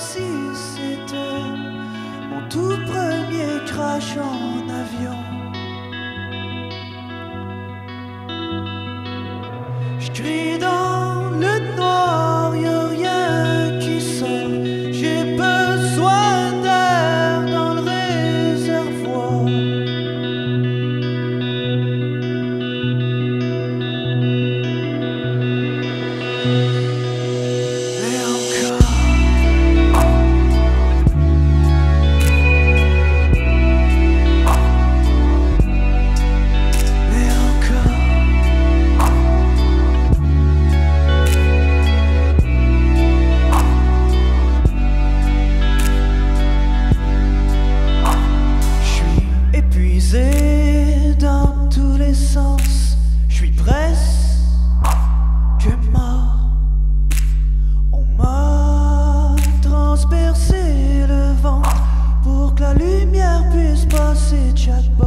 si c'était mon tout premier crash shut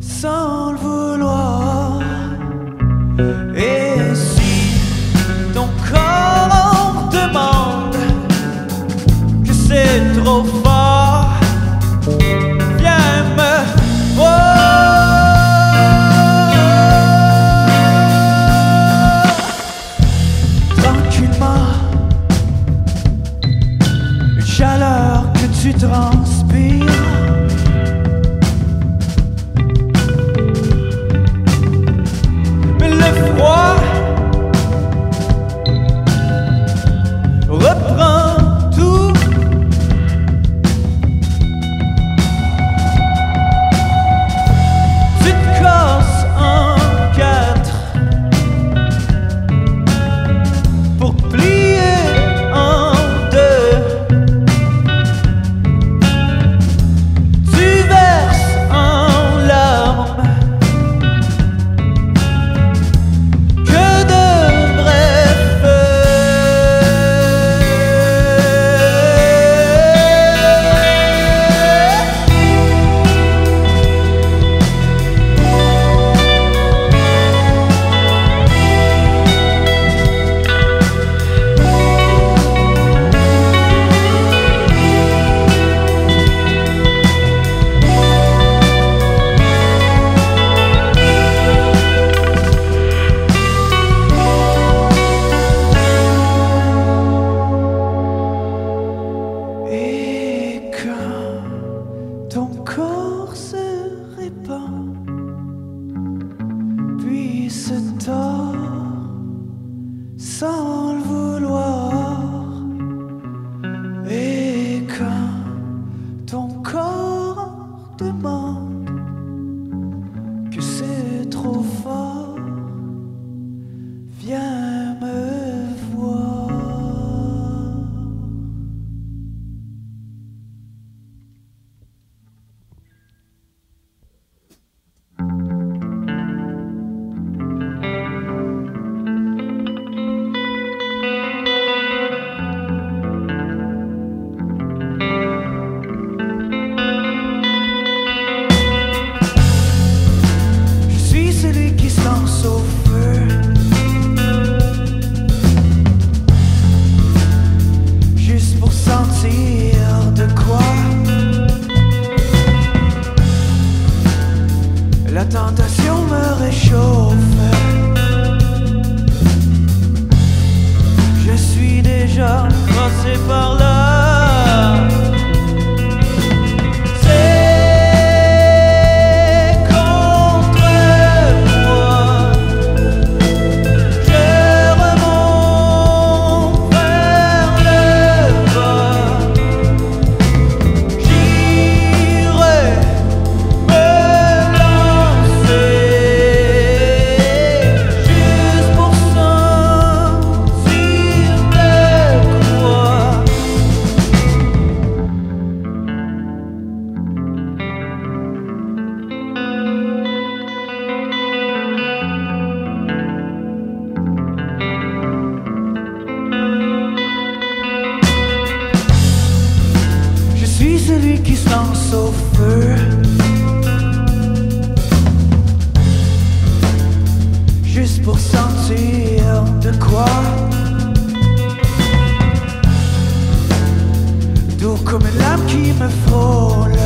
sans le vouloir. Et si ton corps demande que c'est trop fort, viens me voir. Tranquillement, une chaleur que tu trembles. all déjà passé par là. Sentir de quoi Doux comme une lame qui me frôle.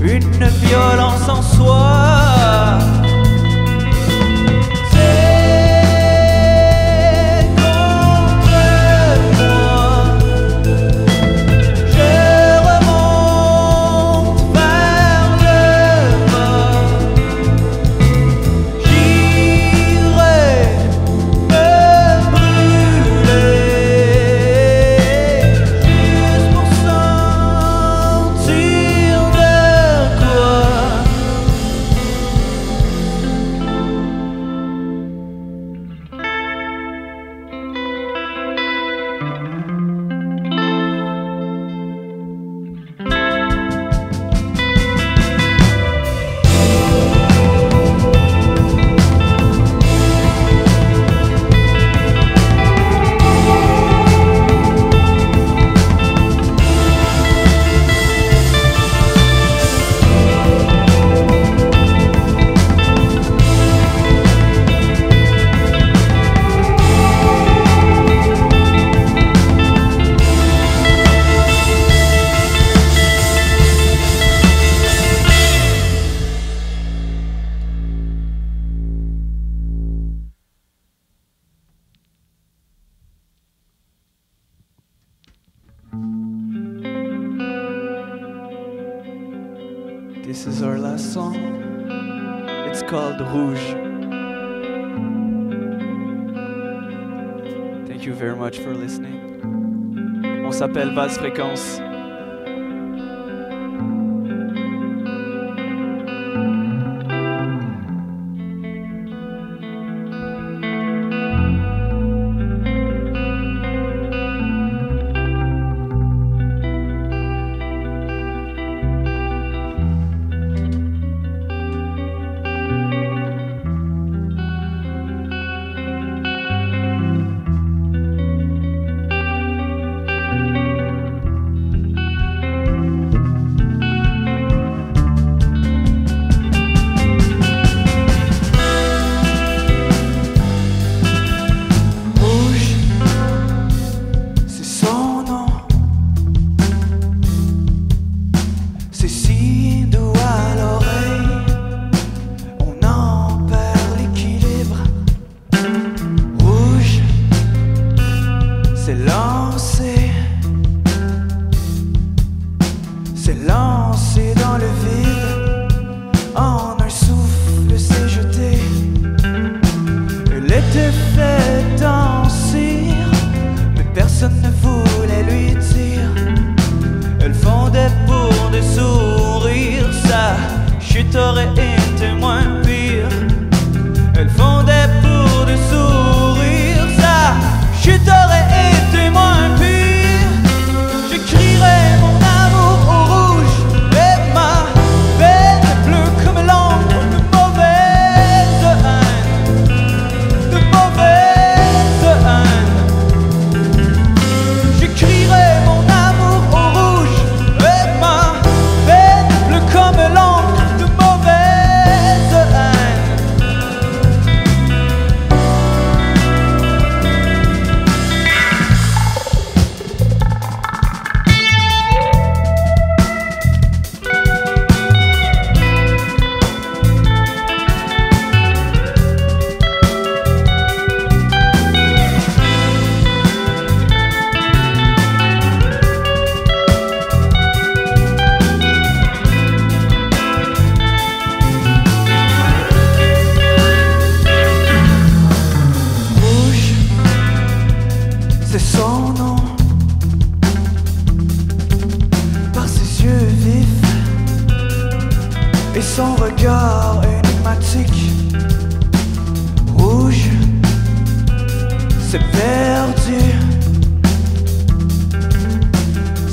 Une violence en soi. Rouge. Thank you very much for listening. On s'appelle Basse Fréquence. Dans le vide. En un souffle, c'est jeté. Elle était faite en cire, mais personne ne voulait lui dire. Elle fondait pour des sourires, sa chute aurait été moins pire. Elle fondait pour des sourires, son regard énigmatique. Rouge, c'est perdu.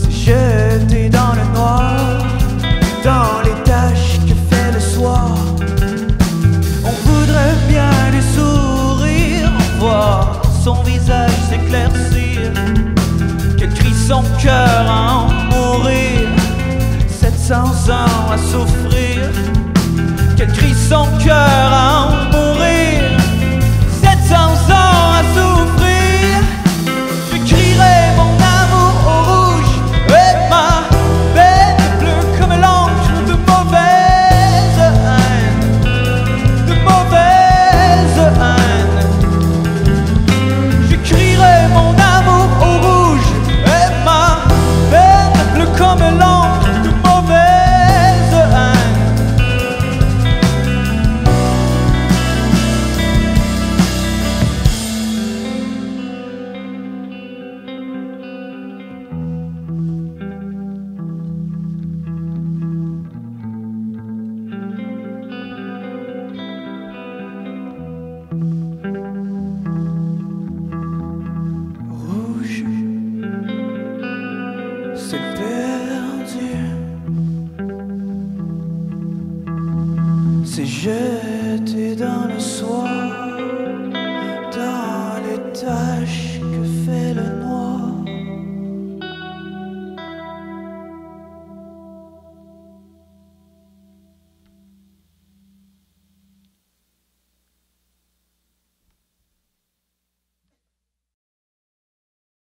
C'est jeté dans le noir, dans les taches que fait le soir. On voudrait bien lui sourire, voir son visage s'éclaircir. Qu'elle crie son cœur à en mourir, 700 ans à souffrir. Son cœur jeté dans le soir,